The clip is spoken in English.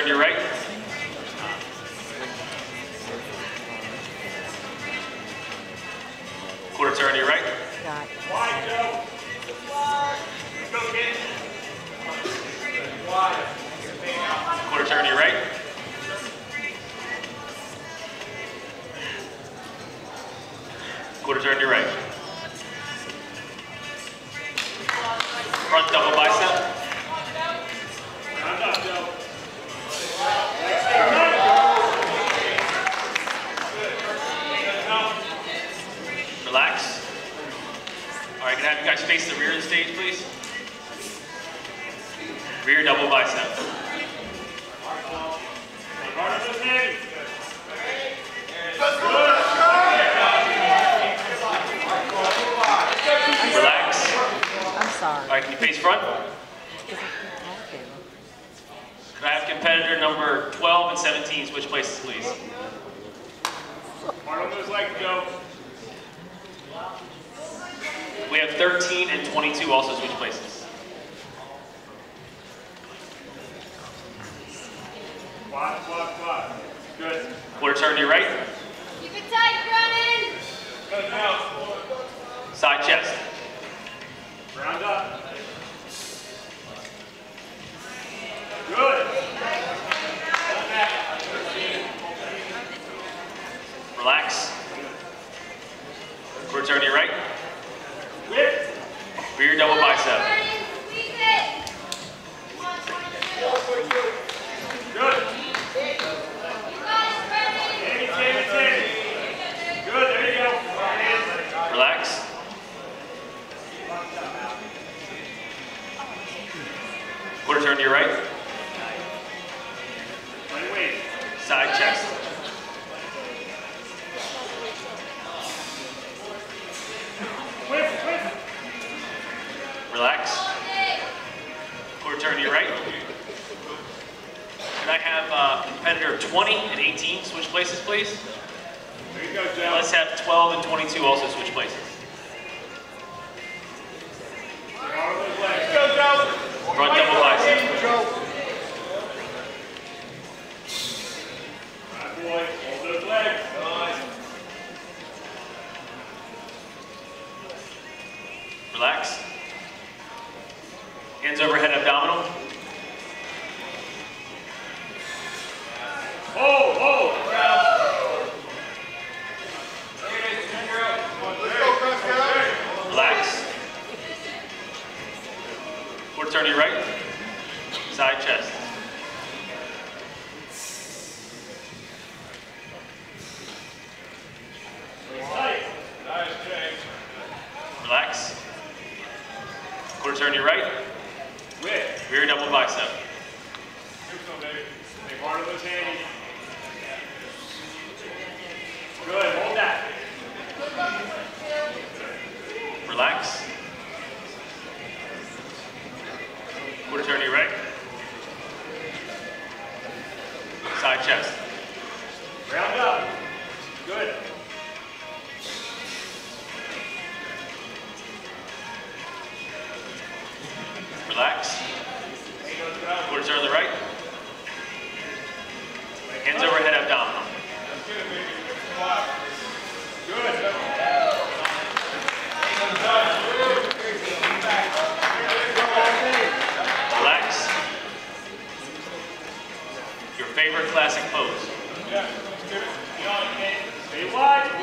turn to your right. Quarter turn to your right. Wide, Joe. Quarter turn to your right. Quarter turn to your right. Front double bicep. Stage, please? Rear double bicep. Hard on those hands. Relax. I'm sorry. All right, can you face front? Because I. Can I have competitor number 12 and 17 switch places, please? Hard on those legs, Joe. We have 13 and 22 also switch places. Quad, quad, quad. Good. Quarter turn to your right. Keep it tight, Brennan! Good now. Side chest. Round up. Good. Relax. Quarter turn to your right. Rear double bicep. Good. There you go. Relax. Quarter turn to your. Right. Side chest. I have uh, competitor 20 and 18 switch places, please? There you go, Joe. Let's have 12 and 22 also switch places. Turn your right. Side chest. Relax. Quarter turn your right. Rear double bicep. Good, hold that. Relax. Chest. Round up. Good. Relax. classic pose. Yeah. Stay wide.